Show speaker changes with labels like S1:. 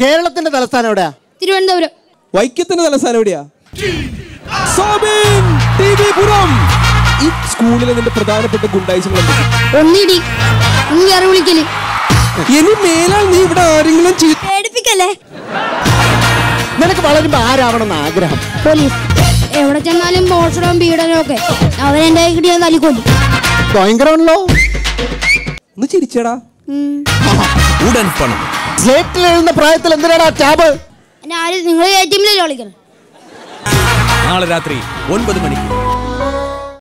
S1: കേരളത്തിന്റെ തലസ്ഥാനം എവിടെയാ?
S2: തിരുവനന്തപുരം.
S3: വൈക്കത്തിന്റെ തലസ്ഥാനം എവിടെയാ? ഈ സ്കൂളിലെ നിന്റെ പ്രധാനപ്പെട്ട ഗുണ്ടായിസങ്ങൾ
S2: ഒന്നിടി. വിളിക്കൽ?
S3: ഇനി മേലാൽ നീ ഇവിടെ ആരെങ്കിലും
S2: പേടിപ്പിക്കല്ലേ?
S1: നിനക്ക് വളരുമ്പോ ആരാവണം എന്ന് ആഗ്രഹം?
S2: പോലീസ്. എവിടെ ചെന്നാലും മോഷണവും പീഡനവും ഒക്കെ. അവരെന്റെ കൈ കിട്ടിയാൽ തല്ലിക്കൊല്ലും
S1: ഭയങ്കരമാണല്ലോ.
S3: ഒന്ന് ചിരിച്ചടാ.
S4: ഉടൻ പണം.
S1: സ്ലേറ്റിൽ എഴുതുന്ന പ്രായത്തിൽ ആ ടാബ്?
S2: നിങ്ങൾ കളിക്കണം?
S4: നാളെ രാത്രി ഒൻപത് മണിക്ക്.